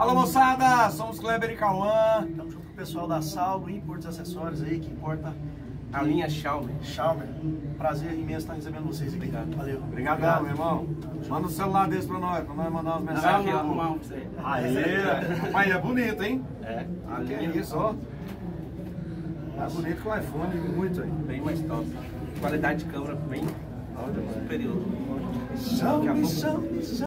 Alô moçada, somos Kleber e Cauã. Estamos junto com o pessoal da Salvo, Imports Acessórios aí, que importa A linha Xiaomi. Xiaomi. Prazer imenso estar recebendo vocês aqui. Obrigado. Valeu. Obrigado, meu irmão. Manda o celular desse pra nós, pra nós mandar umas mensagens. aqui. Aê! Mas é bonito, hein? É, Ah, que é isso, ó. É bonito com o iPhone, muito aí. bem mais top. Qualidade de câmera bem superior. Xiaomi, Xiaomi, Xiaomi.